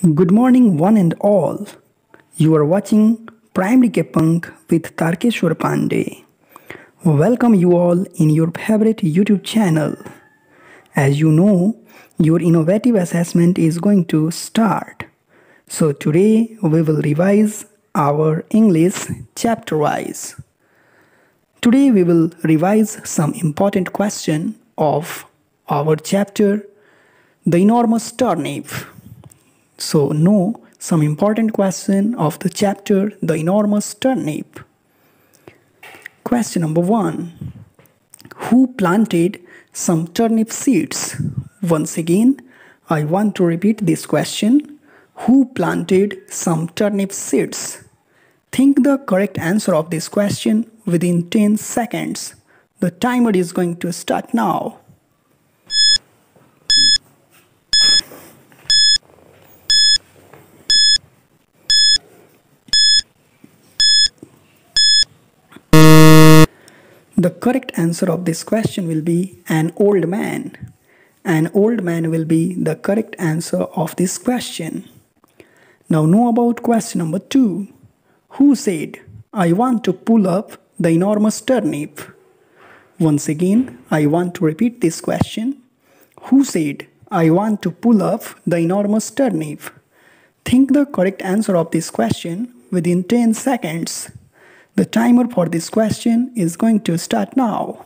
Good morning, one and all. You are watching Primary K Pankh with Tarkeshwar Pandey. Welcome you all in your favorite YouTube channel. As you know, your innovative assessment is going to start. So today we will revise our English chapter wise. Today we will revise some important question of our chapter The Enormous Turnip. So know some important question of the chapter The Enormous Turnip. Question number 1. Who planted some turnip seeds? Once again, I want to repeat this question. Who planted some turnip seeds? Think the correct answer of this question within 10 seconds. The timer is going to start now. Correct answer of this question will be an old man. An old man will be the correct answer of this question. Now know about question number 2. Who said, I want to pull up the enormous turnip? Once again, I want to repeat this question. Who said, I want to pull up the enormous turnip? Think the correct answer of this question within 10 seconds. The timer for this question is going to start now.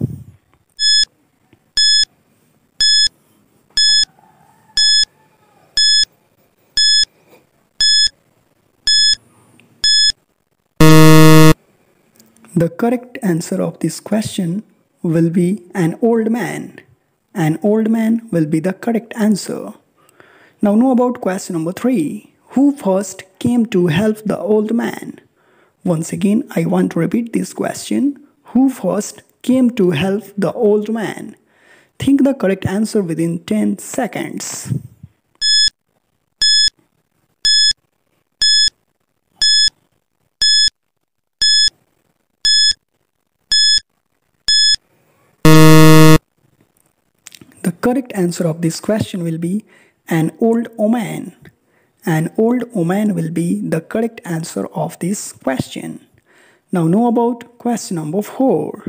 The correct answer of this question will be an old man. An old man will be the correct answer. Now know about question number 3. Who first came to help the old man? Once again, I want to repeat this question. Who first came to help the old man? Think the correct answer within 10 seconds. The correct answer of this question will be an old woman. An old woman will be the correct answer of this question. Now know about question number 4.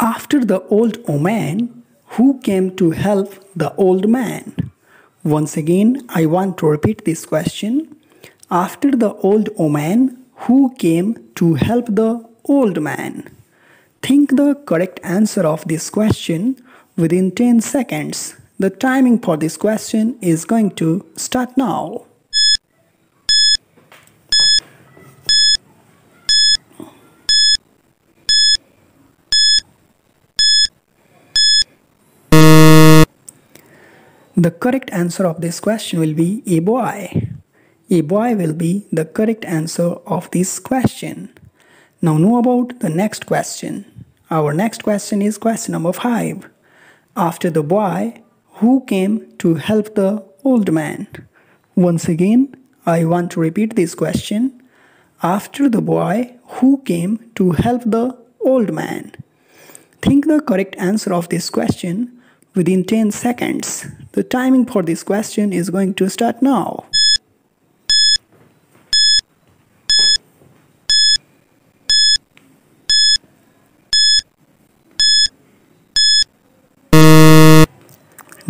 After the old woman, who came to help the old man? Once again, I want to repeat this question. After the old woman, who came to help the old man? Think the correct answer of this question within 10 seconds. The timing for this question is going to start now. The correct answer of this question will be a boy. A boy will be the correct answer of this question. Now know about the next question. Our next question is question number 5. After the boy, who came to help the old man? Once again, I want to repeat this question. After the boy, who came to help the old man? Think the correct answer of this question within 10 seconds. The timing for this question is going to start now.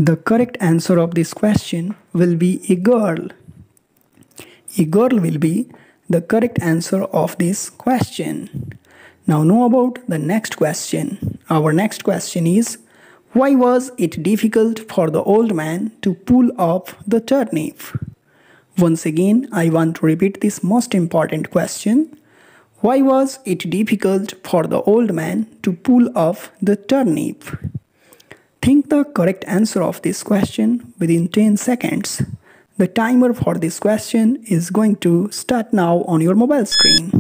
The correct answer of this question will be a girl. A girl will be the correct answer of this question. Now know about the next question. Our next question is why was it difficult for the old man to pull off the turnip? Once again, I want to repeat this most important question. Why was it difficult for the old man to pull off the turnip? Think the correct answer of this question within 10 seconds. The timer for this question is going to start now on your mobile screen.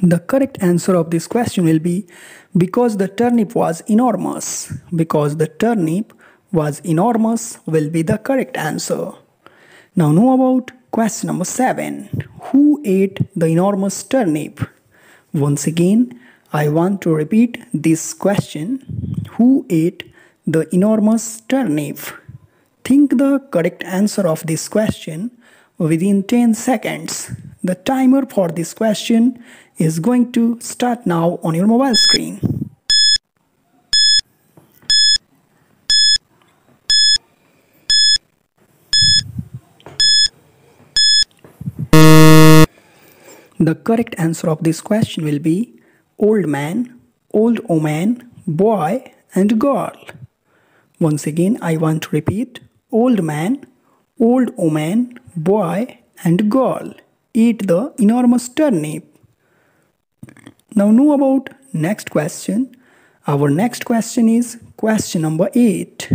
The correct answer of this question will be because the turnip was enormous. Because the turnip was enormous will be the correct answer. Now know about question number 7. Who ate the enormous turnip? Once again, I want to repeat this question. Who ate the enormous turnip? Think the correct answer of this question within 10 seconds. The timer for this question is going to start now on your mobile screen. The correct answer of this question will be old man, old woman, boy and girl. Once again I want to repeat old man, old woman, boy and girl eat the enormous turnip. Now know about next question. Our next question is question number 8.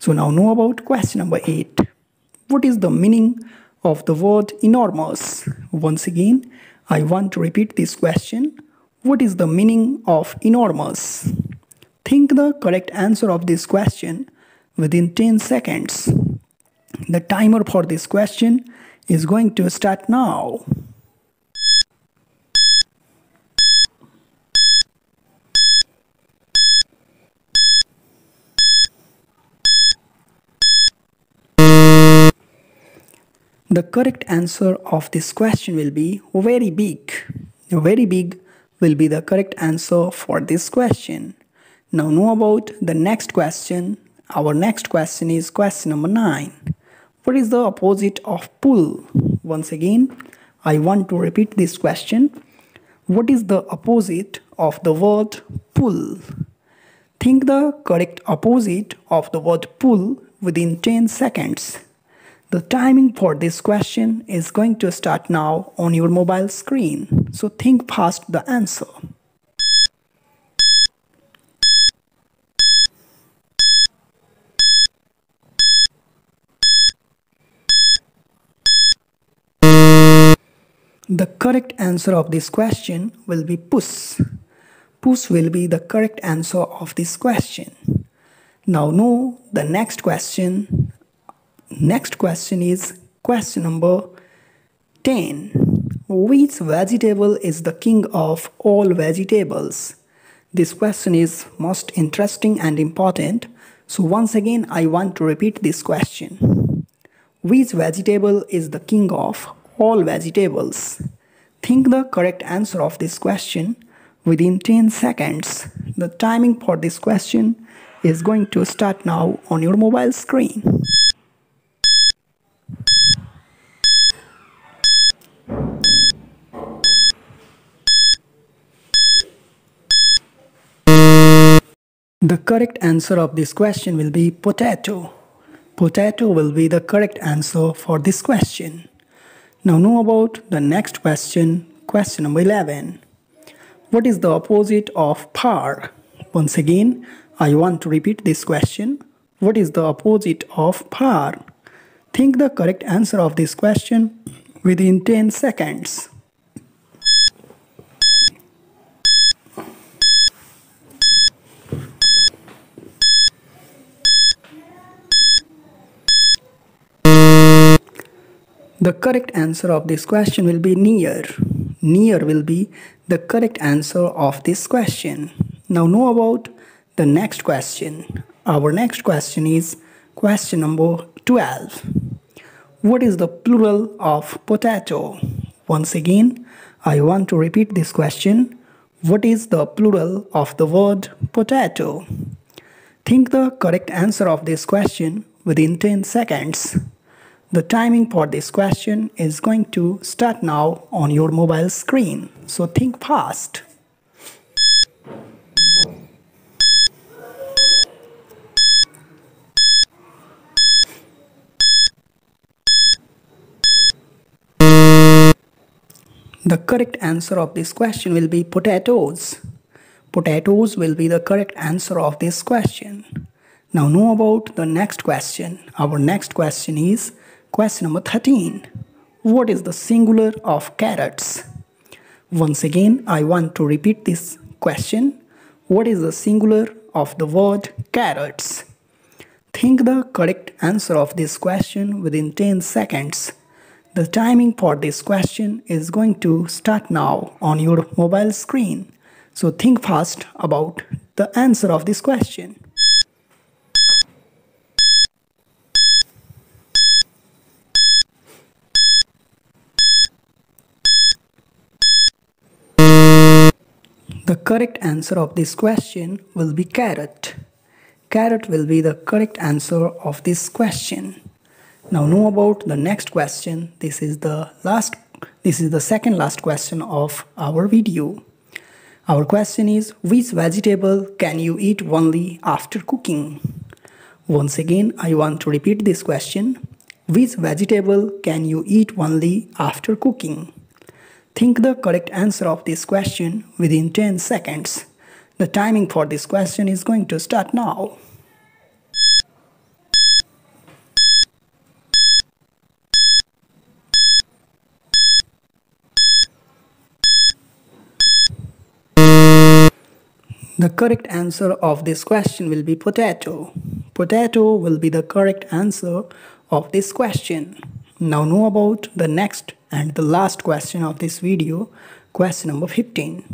So now know about question number 8. What is the meaning of the word enormous? Once again, I want to repeat this question. What is the meaning of enormous? Think the correct answer of this question within 10 seconds. The timer for this question is going to start now. The correct answer of this question will be very big. Very big will be the correct answer for this question. Now know about the next question. Our next question is question number 9. What is the opposite of pull? Once again, I want to repeat this question. What is the opposite of the word pull? Think the correct opposite of the word pull within 10 seconds. The timing for this question is going to start now on your mobile screen. So think fast the answer. The correct answer of this question will be puss. Puss will be the correct answer of this question. Now know the next question Next question is question number 10. Which vegetable is the king of all vegetables? This question is most interesting and important. So once again I want to repeat this question. Which vegetable is the king of all vegetables? Think the correct answer of this question within 10 seconds. The timing for this question is going to start now on your mobile screen. The correct answer of this question will be potato. Potato will be the correct answer for this question. Now know about the next question, question number 11. What is the opposite of par? Once again, I want to repeat this question. What is the opposite of par? Think the correct answer of this question within 10 seconds. The correct answer of this question will be near. Near will be the correct answer of this question. Now know about the next question. Our next question is question number 12. What is the plural of potato? Once again, I want to repeat this question. What is the plural of the word potato? Think the correct answer of this question within 10 seconds. The timing for this question is going to start now on your mobile screen. So think fast. The correct answer of this question will be potatoes. Potatoes will be the correct answer of this question. Now know about the next question. Our next question is Question number 13. What is the singular of carrots? Once again, I want to repeat this question. What is the singular of the word carrots? Think the correct answer of this question within 10 seconds. The timing for this question is going to start now on your mobile screen. So think fast about the answer of this question. The correct answer of this question will be carrot. Carrot will be the correct answer of this question. Now know about the next question. This is the last this is the second last question of our video. Our question is which vegetable can you eat only after cooking? Once again I want to repeat this question. Which vegetable can you eat only after cooking? Think the correct answer of this question within 10 seconds. The timing for this question is going to start now. The correct answer of this question will be potato. Potato will be the correct answer of this question. Now know about the next and the last question of this video, question number 15.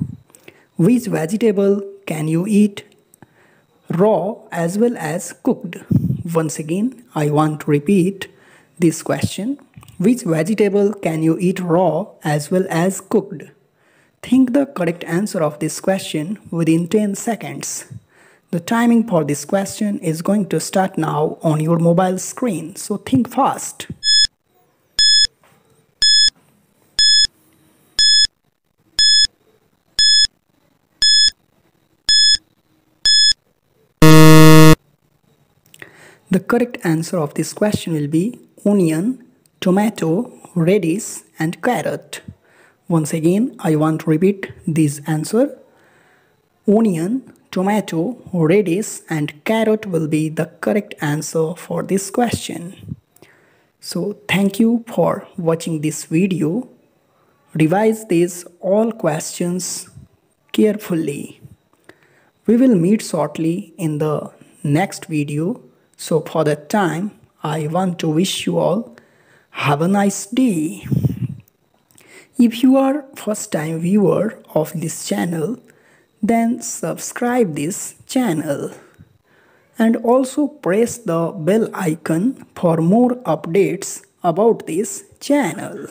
Which vegetable can you eat raw as well as cooked? Once again, I want to repeat this question. Which vegetable can you eat raw as well as cooked? Think the correct answer of this question within 10 seconds. The timing for this question is going to start now on your mobile screen, so think fast. The correct answer of this question will be onion, tomato, radish and carrot. Once again, I want to repeat this answer. Onion, tomato, radish and carrot will be the correct answer for this question. So thank you for watching this video. Revise these all questions carefully. We will meet shortly in the next video. So for that time, I want to wish you all have a nice day. If you are first time viewer of this channel, then subscribe this channel and also press the bell icon for more updates about this channel.